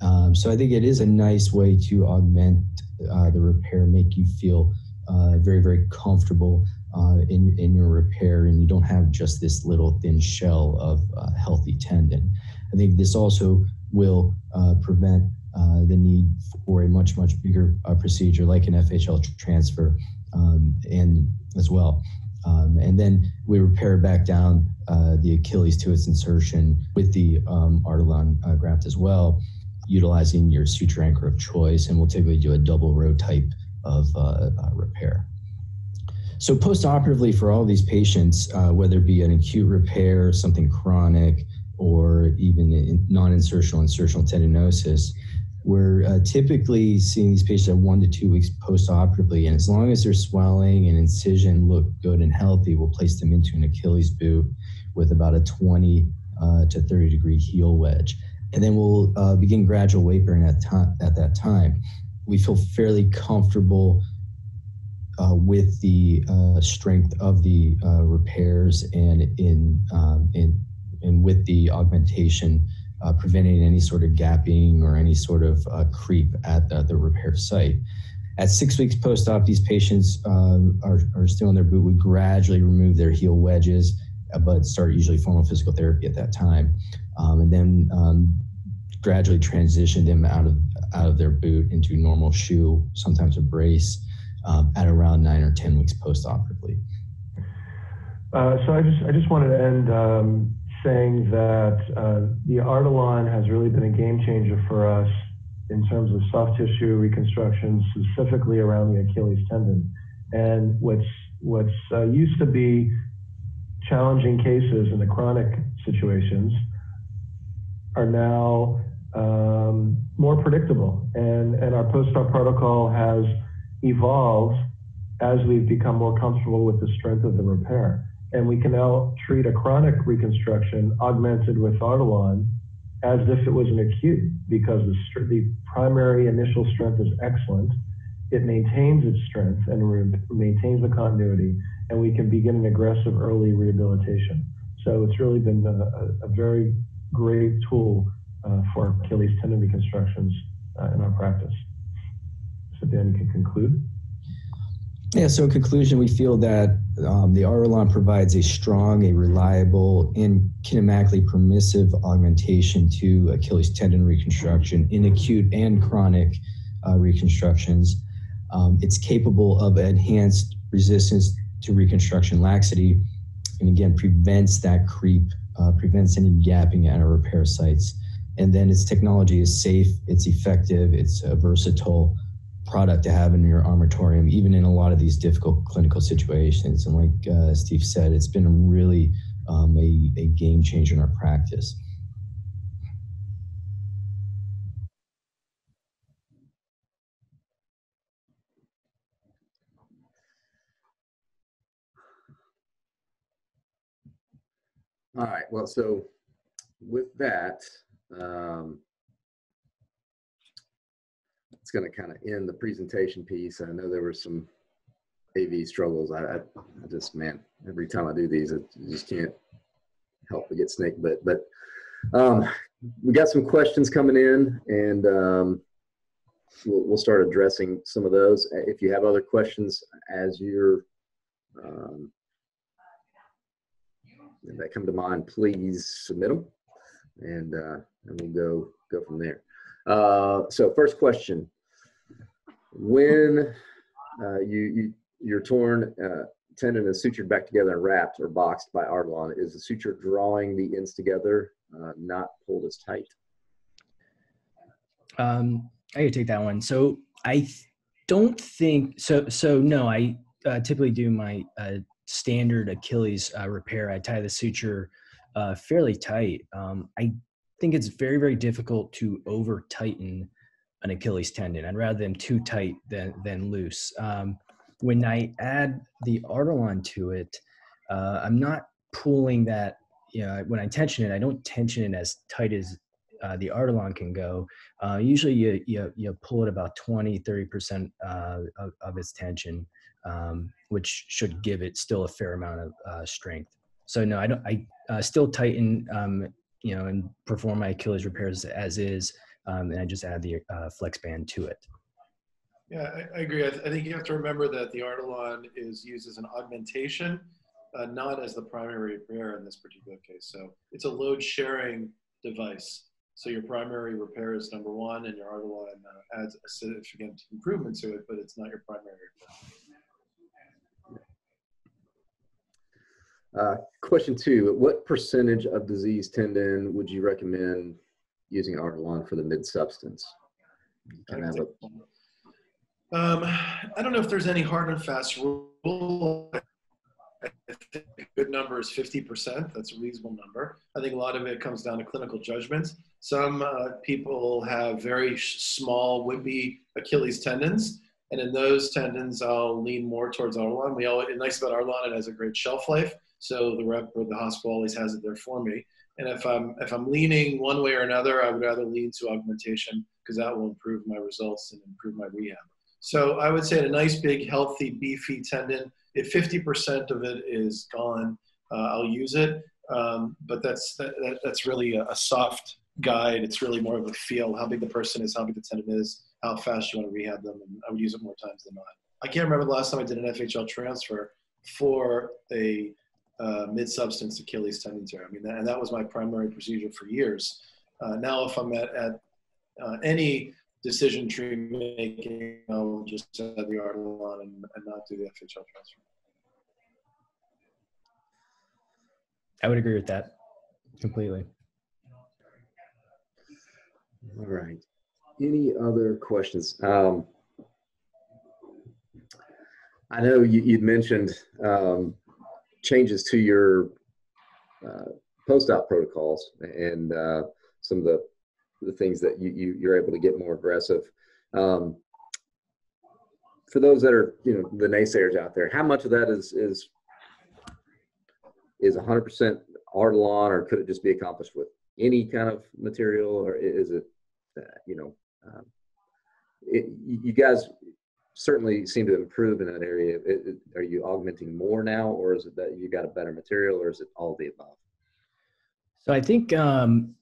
Um, so I think it is a nice way to augment uh, the repair, make you feel uh, very, very comfortable uh, in, in your repair, and you don't have just this little thin shell of uh, healthy tendon. I think this also will uh, prevent uh, the need for a much, much bigger uh, procedure like an FHL transfer um, and as well. Um, and then we repair back down the Achilles to its insertion with the um, Artelon graft as well, utilizing your suture anchor of choice. And we'll typically do a double row type of uh, uh, repair. So postoperatively for all these patients, uh, whether it be an acute repair, something chronic, or even non-insertional insertional tendinosis, we're uh, typically seeing these patients at one to two weeks postoperatively. And as long as their swelling and incision look good and healthy, we'll place them into an Achilles boot with about a 20 uh, to 30 degree heel wedge. And then we'll uh, begin gradual weight bearing at, at that time we feel fairly comfortable uh, with the uh, strength of the uh, repairs and in, um, in and with the augmentation, uh, preventing any sort of gapping or any sort of uh, creep at the, the, repair site. At six weeks post-op, these patients um, are, are still in their boot. We gradually remove their heel wedges, uh, but start usually formal physical therapy at that time. Um, and then um, gradually transition them out of out of their boot into normal shoe, sometimes a brace, um, at around nine or 10 weeks post-operatively. Uh, so I just, I just wanted to end um, saying that uh, the Artelon has really been a game changer for us in terms of soft tissue reconstruction, specifically around the Achilles tendon. And what's, what's uh, used to be challenging cases in the chronic situations are now um, more predictable. And, and our post-op protocol has evolved as we've become more comfortable with the strength of the repair. And we can now treat a chronic reconstruction augmented with Artelon as if it was an acute because the, the primary initial strength is excellent. It maintains its strength and maintains the continuity, and we can begin an aggressive early rehabilitation. So it's really been a, a, very great tool for Achilles tendon reconstructions uh, in our practice. So Dan, you can conclude. Yeah, so in conclusion, we feel that um, the Artelon provides a strong, a reliable, and kinematically permissive augmentation to Achilles tendon reconstruction in acute and chronic uh, reconstructions. Um, it's capable of enhanced resistance to reconstruction laxity, and again, prevents that creep, uh, prevents any gapping at our repair sites. And then its technology is safe, it's effective, it's a versatile product to have in your armatorium, even in a lot of these difficult clinical situations. And like uh, Steve said, it's been really um, a, a game changer in our practice. All right. Well, so with that, um, it's going to kind of end the presentation piece. I know there were some AV struggles. I, I, I just, man, every time I do these, I just can't help but get snake bit. But um, we got some questions coming in, and um, we'll, we'll start addressing some of those. If you have other questions as you're um, that come to mind, please submit them, and uh, and we'll go go from there. Uh, so first question: When uh, you you your torn uh, tendon is sutured back together and wrapped or boxed by Artelon, is the suture drawing the ends together, uh, not pulled as tight? Um, I could take that one. So I don't think so. So no, I uh, typically do my uh, standard Achilles repair. I tie the suture uh, fairly tight. Um, I think it's very very difficult to over tighten an Achilles tendon. I'd rather them too tight than than loose. Um, when I add the Artelon to it, uh, I'm not pulling that. You know, when I tension it, I don't tension it as tight as uh, the Artelon can go. Uh, usually you, you, you pull it about 20, 30% uh, of, of, its tension, um, which should give it still a fair amount of uh, strength. So no, I don't, I uh, still tighten, um, you know, and perform my Achilles repairs as is. Um, and I just add the uh, FlexBand to it. Yeah, I, I agree. I, th- I, think you have to remember that the Artelon is used as an augmentation, uh, not as the primary repair in this particular case. So it's a load sharing device. So your primary repair is number one, and your Artelon uh, adds a significant improvement to it, but it's not your primary repair. Uh, question two, what percentage of diseased tendon would you recommend using Artelon for the mid substance? Um, I don't know if there's any hard and fast rule. I think a good number is 50%. That's a reasonable number. I think a lot of it comes down to clinical judgment. Some uh, people have very small, wimpy Achilles tendons. And in those tendons, I'll lean more towards Artelon. We all, nice about Artelon, it has a great shelf life. So the rep or the hospital always has it there for me. And if I'm, if I'm leaning one way or another, I would rather lean to augmentation because that will improve my results and improve my rehab. So I would say a nice, big, healthy, beefy tendon, if 50% of it is gone, uh, I'll use it. Um, but that's that, that, that's really a, a, soft guide. It's really more of a feel, how big the person is, how big the tendon is, how fast you want to rehab them, and I would use it more times than not. I can't remember the last time I did an FHL transfer for a uh, mid-substance Achilles tendon tear. I mean, that, and that was my primary procedure for years. Uh, now, if I'm at, at uh, any decision tree making, I'll just add the Artelon and, and not do the FHL transfer. I would agree with that completely. All right. Any other questions? Um, I know you, would mentioned um, changes to your uh, post-op protocols and uh, some of the the things that you, you you're able to get more aggressive. Um, for those that are you know the naysayers out there, how much of that is is is 100% Artelon, or could it just be accomplished with any kind of material, or is it uh, you know um, it, you guys certainly seem to improve in that area. It, it, are you augmenting more now, or is it that you got a better material, or is it all the above? So I think um,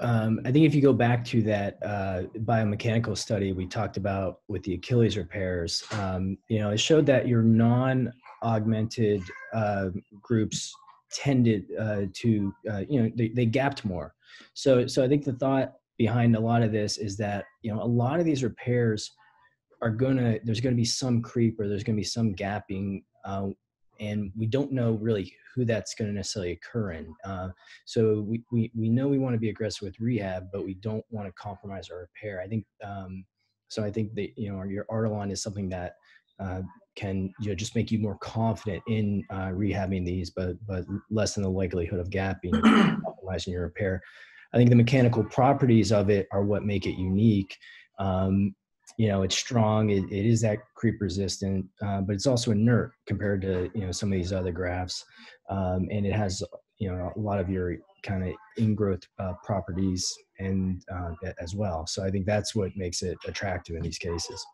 Um, I think if you go back to that uh, biomechanical study we talked about with the Achilles repairs, um, you know, it showed that your non-augmented uh, groups tended uh, to, uh, you know, they, they gapped more. So, so I think the thought behind a lot of this is that you know a lot of these repairs are gonna there's gonna be some creep or there's gonna be some gapping uh, and we don't know really who that's going to necessarily occur in. Uh, so we, we, we know we want to be aggressive with rehab, but we don't want to compromise our repair. I think um, so. I think that you know your Artelon is something that uh, can you know just make you more confident in uh, rehabbing these, but but lessen the likelihood of gapping, *clears throat* compromising your repair. I think the mechanical properties of it are what make it unique. Um, you know it's strong it, it is that creep resistant uh, but it's also inert compared to you know some of these other grafts um, and it has you know a lot of your kind of ingrowth uh, properties and uh, as well. So i think that's what makes it attractive in these cases.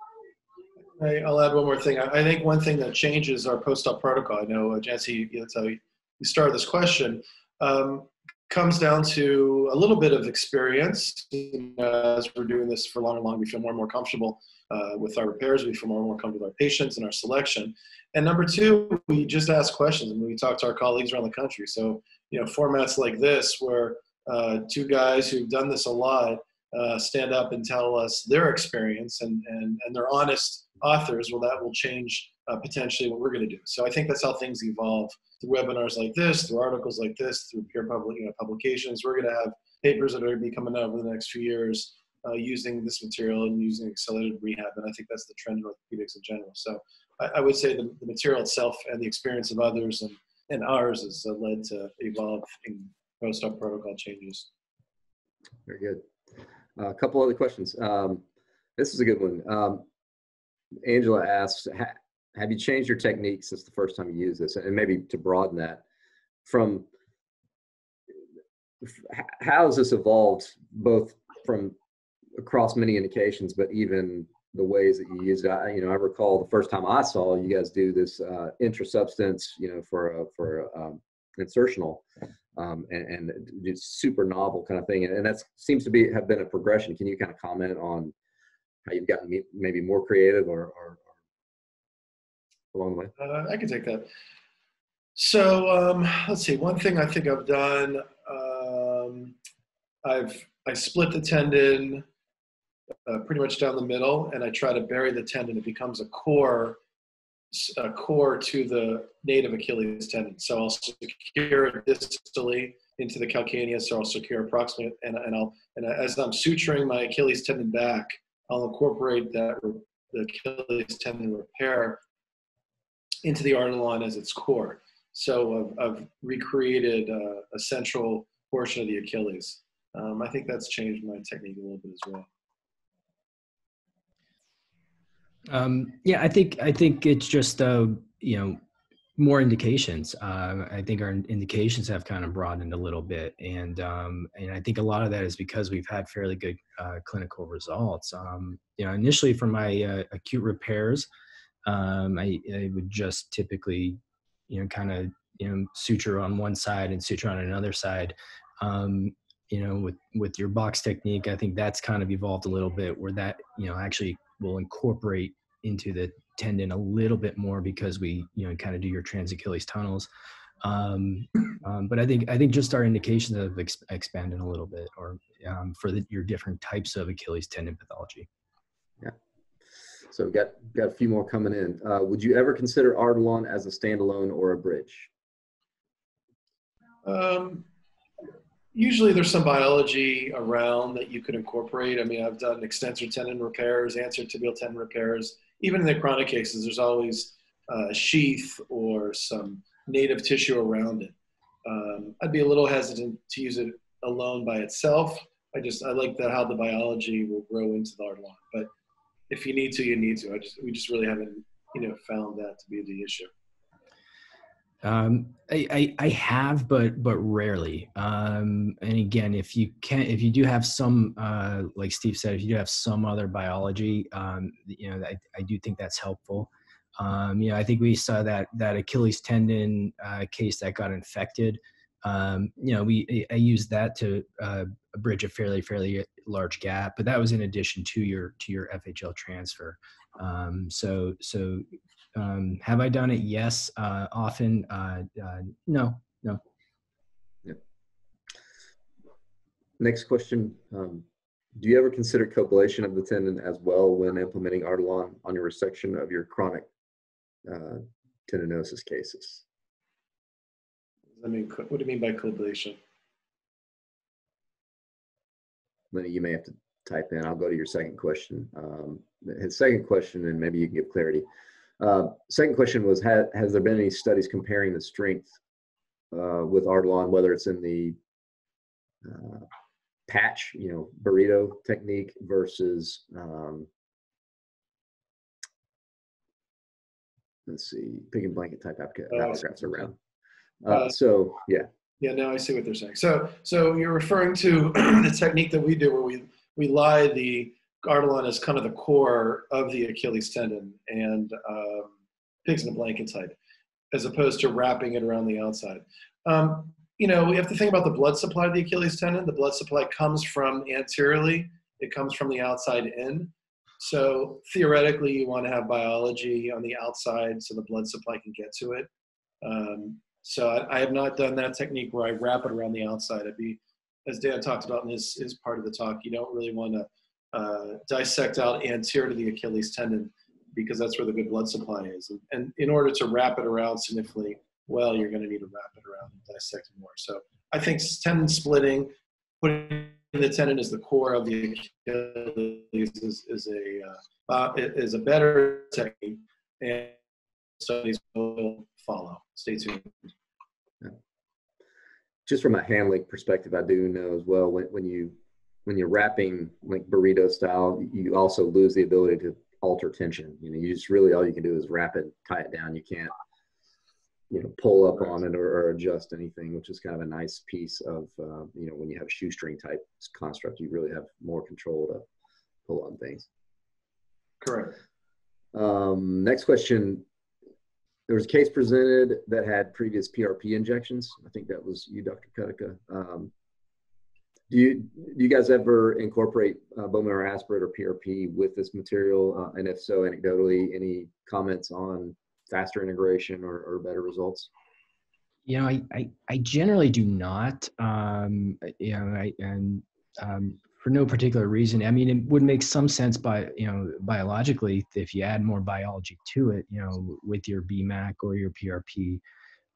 I'll add one more thing. I think one thing that changes our post-op protocol i know jesse that's how you started this question um, comes down to a little bit of experience. as we're doing this for long and long, we feel more and more comfortable uh, with our repairs. We feel more and more comfortable with our patients and our selection. And number two, we just ask questions and we talk to our colleagues around the country. So, you know, formats like this where uh, two guys who've done this a lot uh, stand up and tell us their experience and, and, and they're honest authors, well, that will change uh, potentially what we're going to do. So I think that's how things evolve through webinars like this, through articles like this, through peer public you know, publications. We're going to have papers that are going to be coming out over the next few years uh, using this material and using accelerated rehab. And I think that's the trend in orthopedics in general. So I, I would say the, the, material itself and the experience of others and, and ours has uh, led to evolving post-op protocol changes. Very good. Uh, a couple other questions. Um, this is a good one. Um, Angela asks, have you changed your technique since the first time you used this? And maybe to broaden that from how has this evolved both from across many indications, but even the ways that you use it. I, you know, I recall the first time I saw you guys do this uh, intra-substance, you know, for for um, insertional, um, and, and it's super novel kind of thing. And, and that seems to be have been a progression. Can you kind of comment on how you've gotten maybe more creative or, or, along the way? Uh, I can take that. So um, let's see. One thing I think I've done, um, I've I split the tendon uh, pretty much down the middle, and I try to bury the tendon. It becomes a core, a core to the native Achilles tendon. So I'll secure it distally into the calcaneus, or I'll secure approximately, and, and I'll and as I'm suturing my Achilles tendon back, I'll incorporate that the Achilles tendon repair into the Artelon as its core. So I've, I've recreated uh, a central portion of the Achilles. Um, I think that's changed my technique a little bit as well. Um, yeah, I think I think it's just uh, you know more indications. Uh, I think our indications have kind of broadened a little bit, and um, and I think a lot of that is because we've had fairly good uh, clinical results. Um, you know, initially for my uh, acute repairs, um, I, I, would just typically, you know, kind of you know suture on one side and suture on another side. Um, you know, with with your box technique, I think that's kind of evolved a little bit, where that you know actually will incorporate into the tendon a little bit more because we you know kind of do your trans Achilles tunnels. Um, um, but I think I think just our indications have ex- expanded a little bit, or um, for the, your different types of Achilles tendon pathology. Yeah. So got got a few more coming in. Uh, would you ever consider Artelon as a standalone or a bridge? Um, usually there's some biology around that you could incorporate. I mean, I've done extensor tendon repairs, anterior tibial tendon repairs. Even in the chronic cases, there's always a sheath or some native tissue around it. Um, I'd be a little hesitant to use it alone by itself. I just I like that how the biology will grow into the Artelon. But if you need to, you need to. I just we just really haven't you know found that to be the issue. Um, I, I, I have, but but rarely. Um, and again, if you can, if you do have some, uh, like Steve said, if you do have some other biology, um, you know, I, I do think that's helpful. Um, you know, I think we saw that that Achilles tendon uh, case that got infected. Um, you know, we I used that to uh, bridge a fairly fairly large gap, but that was in addition to your to your FHL transfer. Um, so so um, have I done it? Yes. Uh, often, uh, uh, no, no. Next question. Um, do you ever consider coblation of the tendon as well when implementing Artelon on your resection of your chronic uh, tendinosis cases? I mean, what do you mean by coblation? Lenny, you may have to type in. I'll go to your second question. Um, his second question, and maybe you can give clarity. Uh, second question was, ha has there been any studies comparing the strength uh, with Artelon, whether it's in the uh, patch, you know, burrito technique versus, um, let's see, pig and blanket type allografts around. Uh, so, yeah. Yeah, now I see what they're saying. So, so you're referring to *clears throat* the technique that we do where we, we lie the Artelon as kind of the core of the Achilles tendon and um, pigs in a blanket type, as opposed to wrapping it around the outside. Um, you know, we have to think about the blood supply of the Achilles tendon. The blood supply comes from anteriorly, it comes from the outside in. So theoretically, you want to have biology on the outside so the blood supply can get to it. Um, so I, I, have not done that technique where I wrap it around the outside. I'd be, as Dan talked about in his, his part of the talk, you don't really want to uh, dissect out anterior to the Achilles tendon because that's where the good blood supply is. And, and in order to wrap it around significantly well, you're going to need to wrap it around and dissect more. So I think tendon splitting, putting the tendon as the core of the Achilles is, is a uh, is a better technique, and studies will follow. Stay tuned. Just from a handling perspective, I do know as well when, when you when you're wrapping like burrito style, you also lose the ability to alter tension. You know, you just really all you can do is wrap it, tie it down. You can't, you know, pull up on it or, or adjust anything, which is kind of a nice piece of, uh, you know, when you have shoestring type construct, you really have more control to pull on things. Correct. Um, next question. There was a case presented that had previous PRP injections. I think that was you, Dr. Cuttica. Um, do you do you guys ever incorporate uh, bone marrow aspirate or PRP with this material? Uh, and if so, anecdotally, any comments on faster integration or, or better results? You know, I, I, I generally do not. Um, you know, I, and um, for no particular reason. I mean, it would make some sense by you know biologically if you add more biology to it. You know, with your BMAC or your PRP,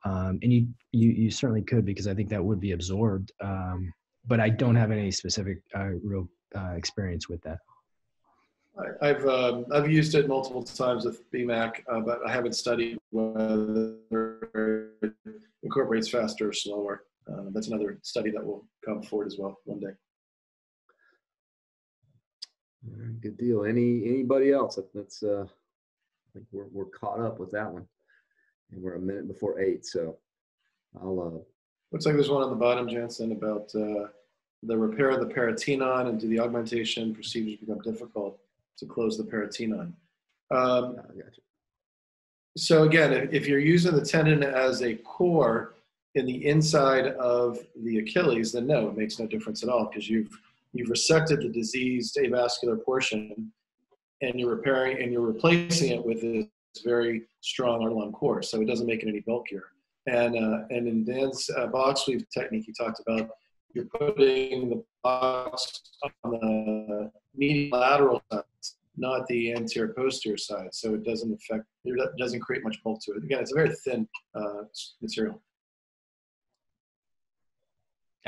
um, and you, you you certainly could because I think that would be absorbed. Um, but I don't have any specific uh, real uh, experience with that. I, have um, I've used it multiple times with BMAC, uh, but I haven't studied whether it incorporates faster or slower. Uh, that's another study that will come forward as well one day. Good deal. Any anybody else? That's uh, I think we're we're caught up with that one, and we're a minute before eight. So I'll uh, Looks like there's one on the bottom, Jensen, about uh, the repair of the paratenon and do the augmentation procedures become difficult to close the paratenon. Um, so again, if, if you're using the tendon as a core in the inside of the Achilles, then no, it makes no difference at all because you've you've resected the diseased avascular portion and you're repairing and you're replacing it with this very strong Artelon core. So it doesn't make it any bulkier. And, uh, and in Dan's uh, box weave technique, he talked about you're putting the box on the medial lateral side, not the anterior posterior side. So it doesn't affect, it doesn't create much bulk to it. Again, it's a very thin uh, material.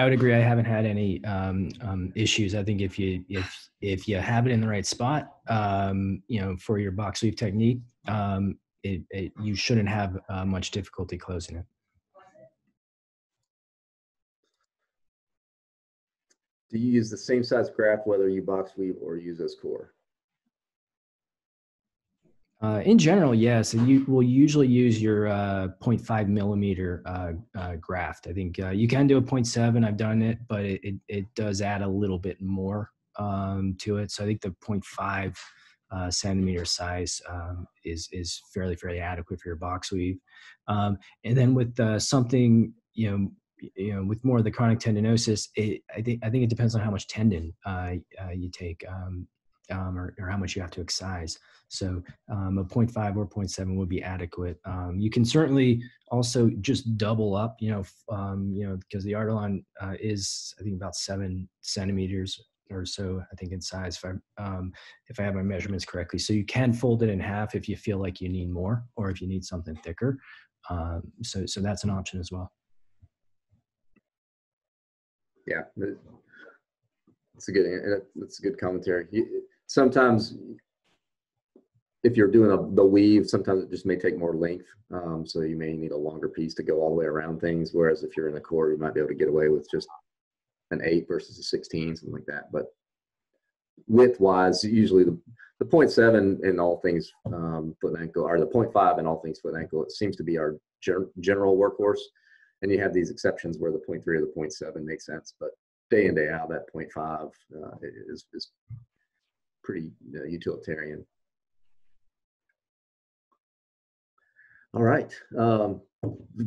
I would agree. I haven't had any um, um, issues. I think if you if if you have it in the right spot, um, you know, for your box weave technique, um, it, it, you shouldn't have uh, much difficulty closing it. Do you use the same size graft whether you box weave or use as core? Uh, in general, yes. you will usually use your uh, 0.5 millimeter uh, uh, graft. I think uh, you can do a 0.7. I've done it, but it, it, it does add a little bit more um, to it. So I think the 0.5 uh, centimeter size um, is is fairly fairly adequate for your box weave. Um, and then with something you know you know, with more of the chronic tendinosis, it, I think I think it depends on how much tendon uh, uh, you take, um, um, or, or how much you have to excise. So um, a 0.5 or 0.7 would be adequate. Um, you can certainly also just double up, you know, um, you know, because the Artelon uh, is I think about seven centimeters or so, I think in size, if I um, if I have my measurements correctly. So you can fold it in half if you feel like you need more, or if you need something thicker. Um, so so that's an option as well. Yeah, that- that's a good. That's a good commentary. Sometimes, if you're doing a, the weave, sometimes it just may take more length, um, so you may need a longer piece to go all the way around things. Whereas if you're in the core, you might be able to get away with just an eight versus a sixteen, something like that. But width wise, usually the the point seven in all things um, foot and ankle, or the point 0.5 in all things foot and ankle, it seems to be our gen- general workhorse. And you have these exceptions where the point 0.3 or the point 0.7 makes sense, but day in day out, that point 0.5 uh, is is pretty uh, utilitarian. All right, um,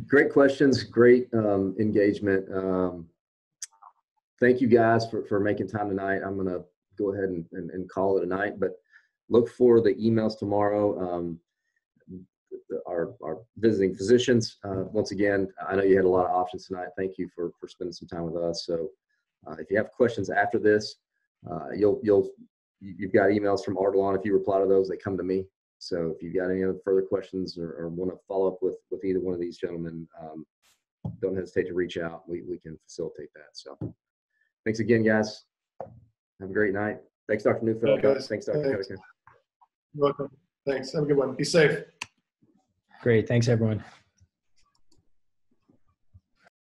great questions, great um, engagement. Um, thank you guys for for making time tonight. I'm gonna go ahead and, and, and call it a night, but look for the emails tomorrow. Um, our, our visiting physicians. Uh, once again, I know you had a lot of options tonight. Thank you for, for spending some time with us. So uh, if you have questions after this, uh, you'll, you'll, you- you've got emails from Artelon. If you reply to those, they come to me. So if you've got any other further questions or, or want to follow up with, with either one of these gentlemen, um, don't hesitate to reach out. We, we can facilitate that. So thanks again, guys. Have a great night. Thanks, Dr. Neufeld. Yeah. Thanks, Dr. Thanks. You're welcome. Thanks. Have a good one. Be safe. Great, thanks everyone.